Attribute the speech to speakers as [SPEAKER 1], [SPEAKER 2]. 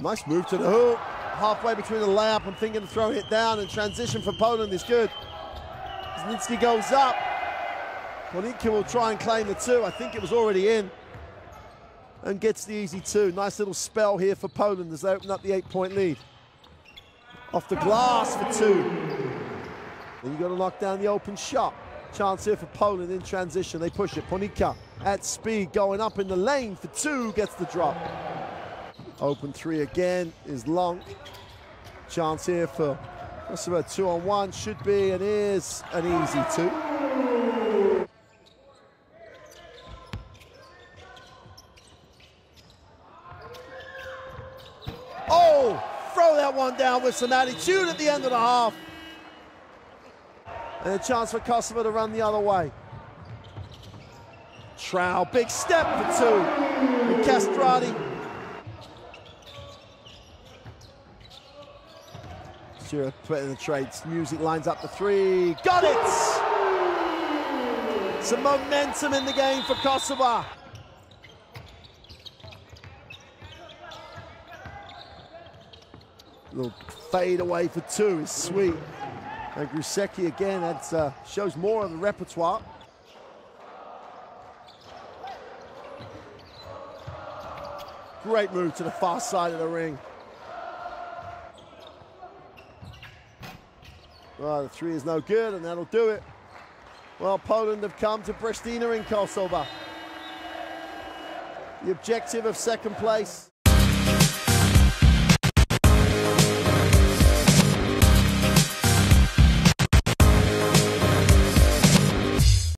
[SPEAKER 1] Nice move to the hook. Halfway between the layup and thinking of throwing it down and transition for Poland is good. Znicki goes up. Ponitka will try and claim the two. I think it was already in. And gets the easy two. Nice little spell here for Poland as they open up the eight-point lead. Off the glass for two. Then you've got to knock down the open shot. Chance here for Poland in transition. They push it. Ponitka at speed going up in the lane for two. Gets the drop. Open three again is long. Chance here for Kosovo two on one. Should be and is an easy two. Oh, throw that one down with some attitude at the end of the half. And a chance for Kosovo to run the other way. Trow, big step for two. And Kastrati. Stewart putting the trades. Music lines up the three. Got it! Some momentum in the game for Kosovo. Little fade away for two is sweet. And Gruszecki again, that uh, shows more of the repertoire. Great move to the far side of the ring. Well, the three is no good, and that'll do it. Well, Poland have come to Pristina in Kosovo. The objective of second place